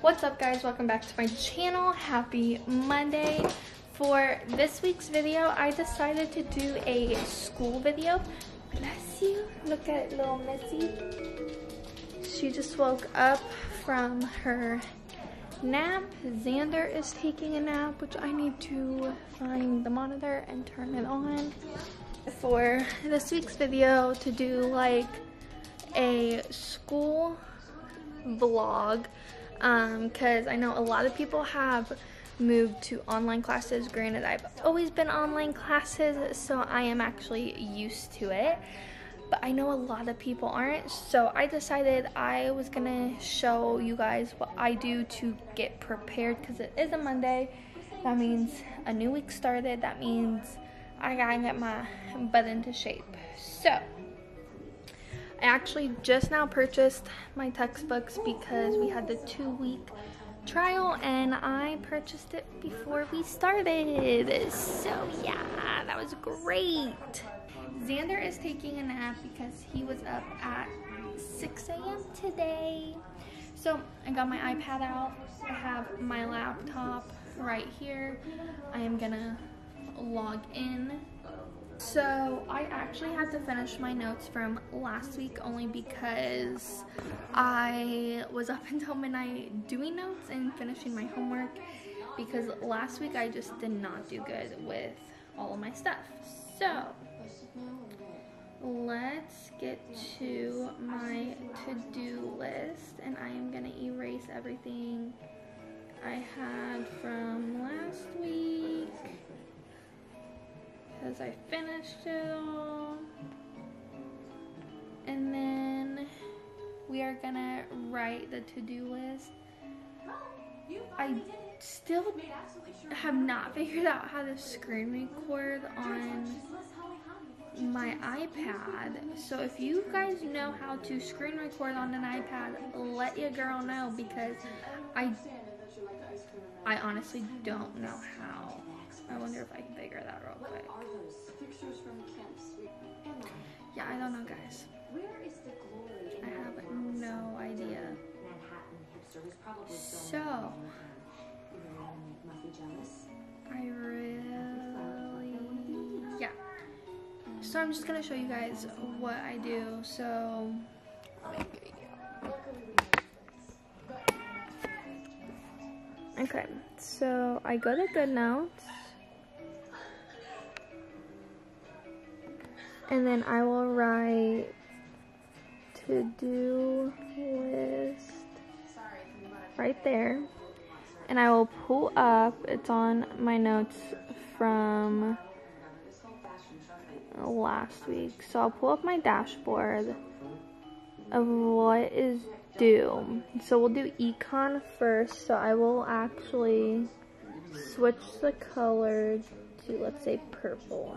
What's up guys, welcome back to my channel. Happy Monday. For this week's video, I decided to do a school video. Bless you. Look at little Missy. She just woke up from her nap. Xander is taking a nap, which I need to find the monitor and turn it on. For this week's video to do like a school vlog because um, I know a lot of people have moved to online classes. Granted, I've always been online classes, so I am actually used to it. But I know a lot of people aren't, so I decided I was gonna show you guys what I do to get prepared because it is a Monday. That means a new week started. That means I gotta get my butt into shape. So, I actually just now purchased my textbooks because we had the two week trial and I purchased it before we started. So yeah, that was great. Xander is taking a nap because he was up at 6 a.m. today. So I got my iPad out. I have my laptop right here. I am gonna log in so I actually had to finish my notes from last week only because I was up until midnight doing notes and finishing my homework because last week I just did not do good with all of my stuff. So let's get to my to-do list and I am gonna erase everything I had because I finished it all. And then we are gonna write the to-do list. I still have not figured out how to screen record on my iPad. So if you guys know how to screen record on an iPad, let your girl know because I I honestly don't know how. I wonder if I can figure that real quick. Yeah, I don't know, guys. Where is the glory? I have no idea. So, I really, yeah. So I'm just gonna show you guys what I do. So, okay. So I go to GoodNotes. And then I will write to do list right there. And I will pull up, it's on my notes from last week. So I'll pull up my dashboard of what is due. So we'll do econ first. So I will actually switch the color to, let's say, purple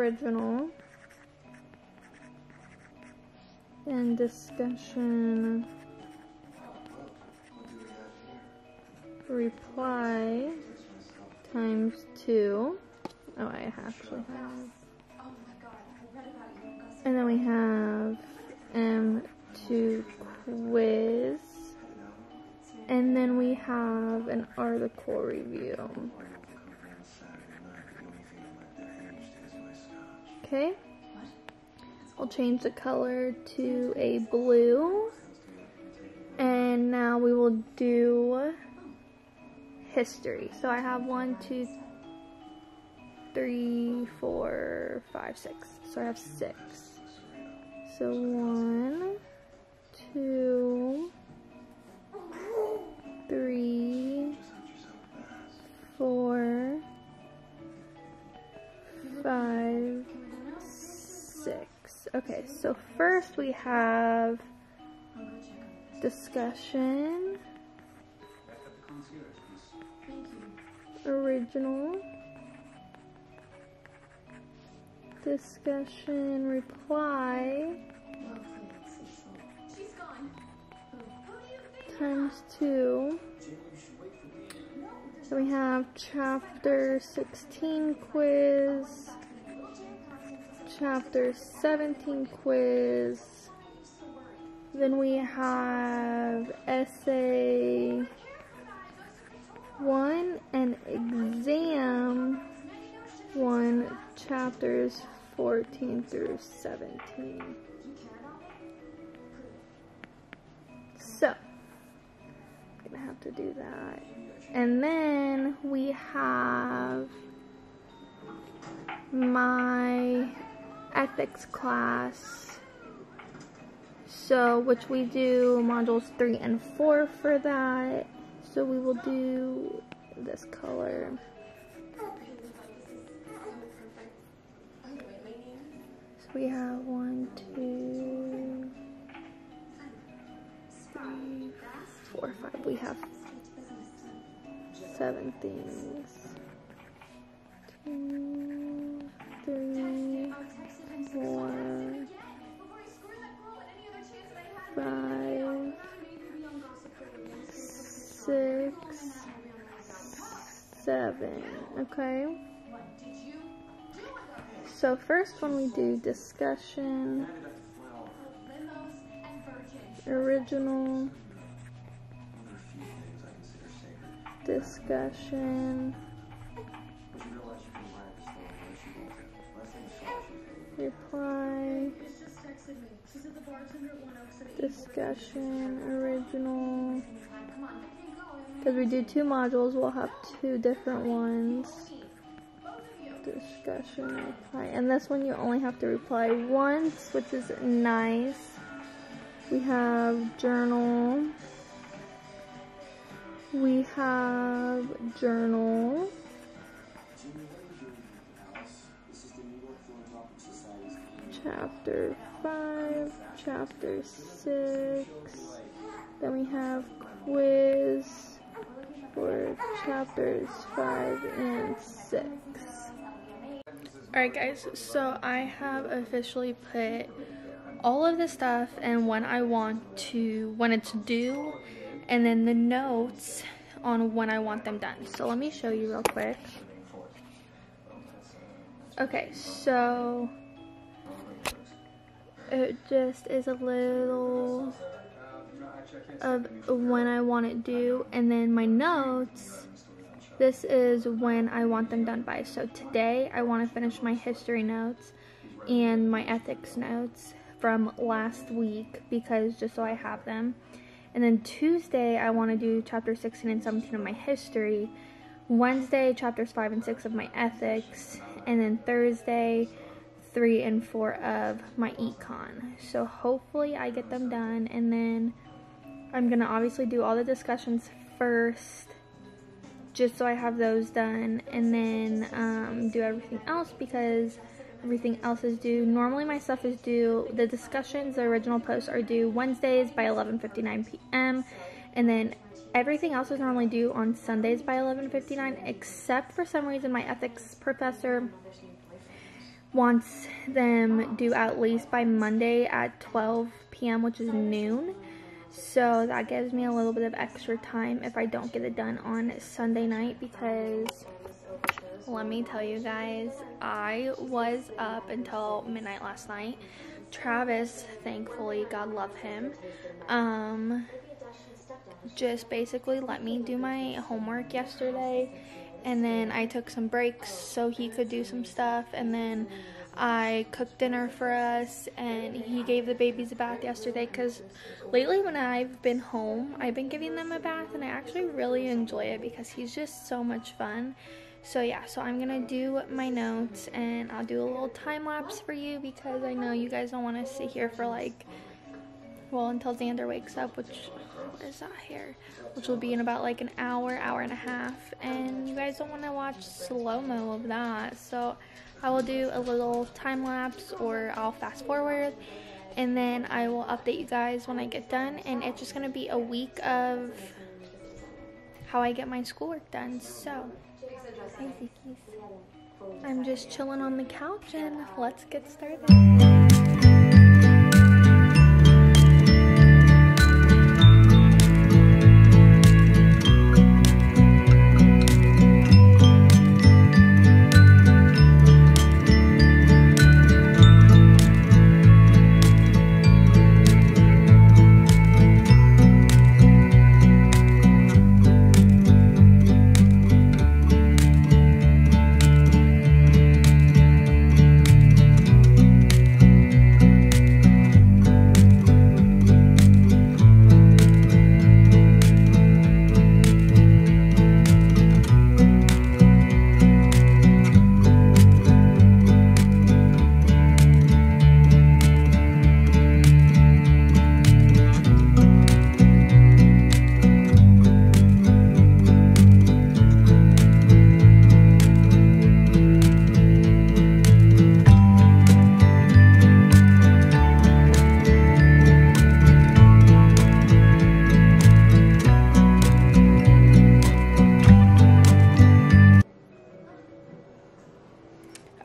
original and discussion reply times two. Oh, I actually have. And then we have M2 quiz. And then we have an article review. Okay. I'll change the color to a blue. And now we will do history. So I have one, two, three, four, five, six. So I have six. So one, two, Okay, so first we have discussion, original, discussion, reply, times two. Then we have chapter 16 quiz, chapter 17 quiz. Then we have essay one and exam one, chapters 14 through 17. So, I'm gonna have to do that. And then we have my ethics class. So, which we do modules 3 and 4 for that. So we will do this color. So we have one, two, three, four, five. We have seven things. Two, three, four, five, six, seven. Okay. So first when we do discussion, original, discussion, reply, discussion, original. Because we do two modules, we'll have two different ones. Discussion, reply. And this one you only have to reply once, which is nice. We have journal. We have journal. Chapter 5, chapter 6. Then we have quiz for chapters 5 and 6. Alright guys, so I have officially put all of the stuff and when I want to, when it's due, and then the notes on when I want them done. So let me show you real quick. Okay, so it just is a little of when I want it due. And then my notes this is when I want them done by. So today I want to finish my history notes and my ethics notes from last week because just so I have them. And then Tuesday I want to do chapter 16 and 17 of my history. Wednesday chapters 5 and 6 of my ethics. And then Thursday three and four of my econ. So hopefully I get them done and then I'm gonna obviously do all the discussions first just so I have those done and then um, do everything else because everything else is due. Normally my stuff is due, the discussions, the original posts are due Wednesdays by 11.59 p.m. and then everything else is normally due on Sundays by 11.59 except for some reason my ethics professor wants them due at least by Monday at 12 p.m., which is noon. So that gives me a little bit of extra time if I don't get it done on Sunday night because let me tell you guys, I was up until midnight last night. Travis, thankfully, God love him, um, just basically let me do my homework yesterday and then I took some breaks so he could do some stuff. And then I cooked dinner for us and he gave the babies a bath yesterday. Because lately when I've been home I've been giving them a bath and I actually really enjoy it because he's just so much fun. So yeah so I'm gonna do my notes and I'll do a little time lapse for you because I know you guys don't want to sit here for like well until Xander wakes up which is that here which will be in about like an hour hour and a half and you guys don't want to watch slow-mo of that so I will do a little time lapse or I'll fast forward and then I will update you guys when I get done. And it's just gonna be a week of how I get my schoolwork done. So. I'm just chilling on the couch and let's get started.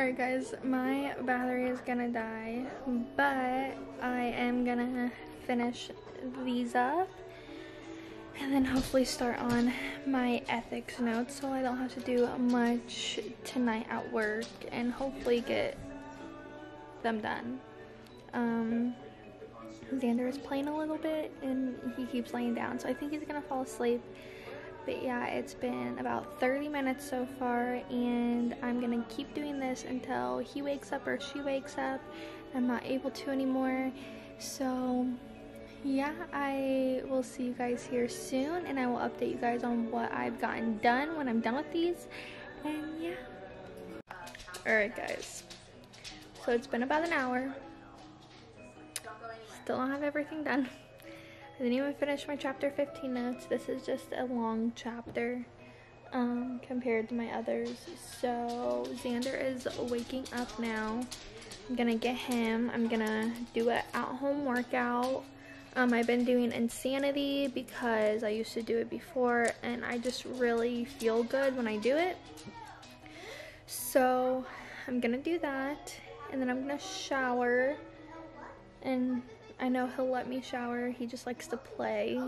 Alright guys, my battery is gonna die, but I am gonna finish these up and then hopefully start on my ethics notes so I don't have to do much tonight at work and hopefully get them done. Um, Xander is playing a little bit and he keeps laying down so I think he's gonna fall asleep. But yeah, it's been about 30 minutes so far, and I'm gonna keep doing this until he wakes up or she wakes up. I'm not able to anymore. So, yeah, I will see you guys here soon, and I will update you guys on what I've gotten done when I'm done with these. And yeah. Alright, guys. So, it's been about an hour. Still don't have everything done. I didn't even finish my chapter 15 notes. This is just a long chapter um, compared to my others. So Xander is waking up now. I'm gonna get him. I'm gonna do an at-home workout. Um, I've been doing Insanity because I used to do it before and I just really feel good when I do it. So I'm gonna do that and then I'm gonna shower and I know he'll let me shower. He just likes to play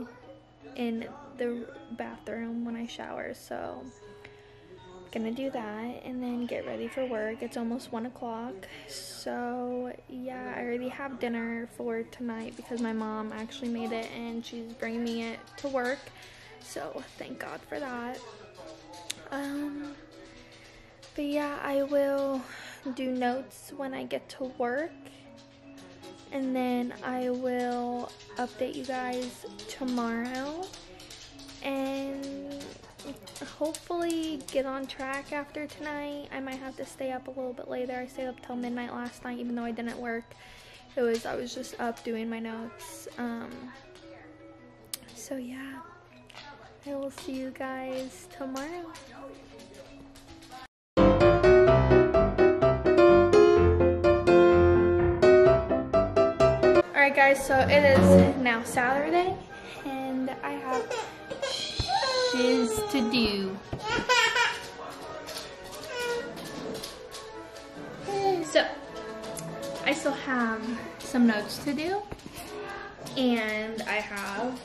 in the bathroom when I shower. So, gonna do that and then get ready for work. It's almost one o'clock. So, yeah, I already have dinner for tonight because my mom actually made it and she's bringing me it to work. So, thank God for that. Um, but yeah, I will do notes when I get to work and then I will update you guys tomorrow and hopefully get on track after tonight. I might have to stay up a little bit later. I stayed up till midnight last night even though I didn't work. It was I was just up doing my notes. Um, so yeah, I will see you guys tomorrow. Guys, so it is now Saturday and I have shiz to do. So, I still have some notes to do and I have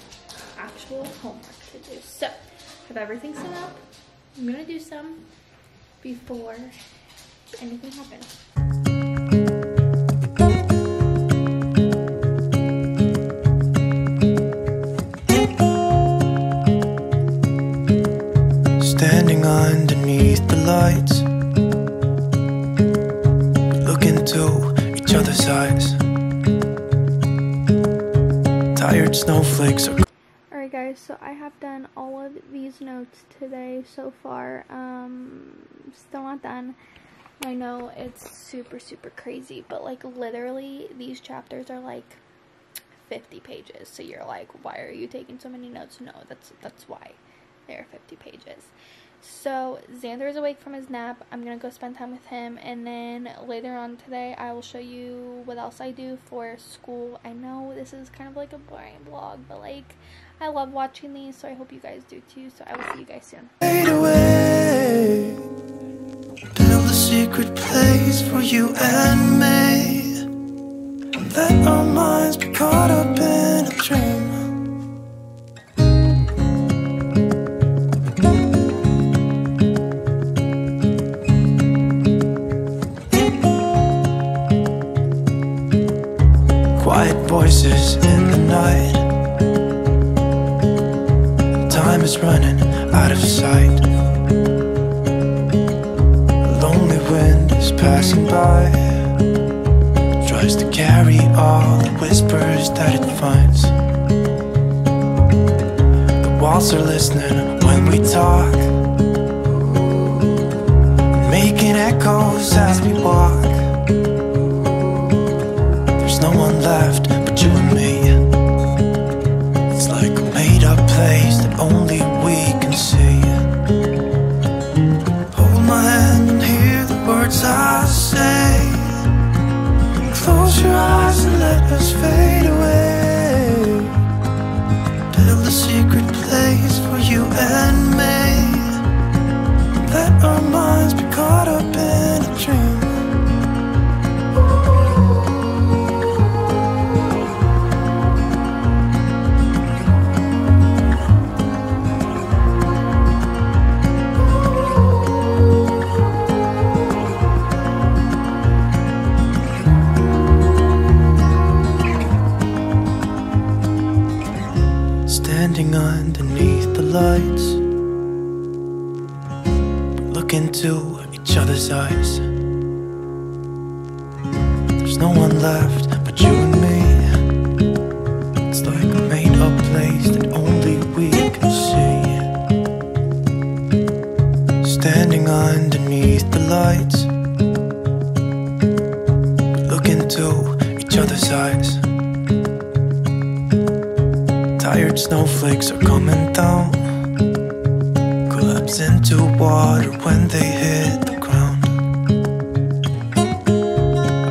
actual homework to do. So, have everything set up. I'm gonna do some before anything happens. Underneath the lights, look into each other's eyes. Tired snowflakes are Alright guys, so I have done all of these notes today so far. Um, still not done. I know it's super, super crazy, but like literally these chapters are like 50 pages. So you're like, why are you taking so many notes? No, that's that's why. There are 50 pages. So Xander is awake from his nap. I'm gonna go spend time with him, and then later on today, I will show you what else I do for school. I know this is kind of like a boring vlog, but like I love watching these, so I hope you guys do too. So I will see you guys soon. Fade away. Build a secret place for you and me. Let our minds be caught up in a dream. Is running out of sight. A lonely wind is passing by. Tries to carry all the whispers that it finds. The walls are listening when we talk. Making echoes as we walk. There's no one left words I say. Close your eyes and let us fade Standing underneath the lights, look into each other's eyes. There's no one left into water when they hit the ground.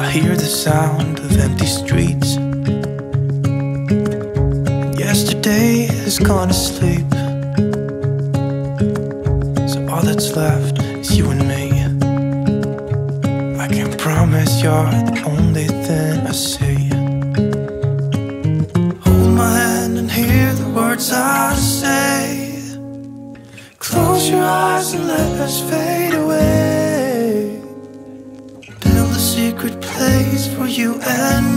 I hear the sound of empty streets. Yesterday has gone to sleep. So all that's left is you and me. I can promise you're the only thing I see. And let us fade away. Build a secret place for you and me.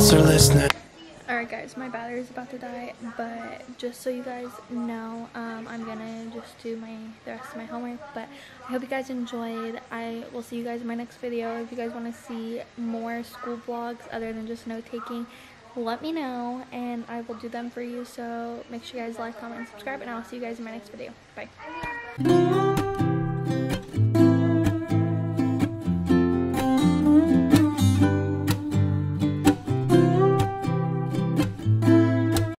Listening. Alright guys, my battery's about to die, but just so you guys know, um, I'm gonna just do my the rest of my homework, but I hope you guys enjoyed. I will see you guys in my next video. If you guys want to see more school vlogs other than just note taking, let me know and I will do them for you. So make sure you guys like, comment, and subscribe, and I'll see you guys in my next video. Bye.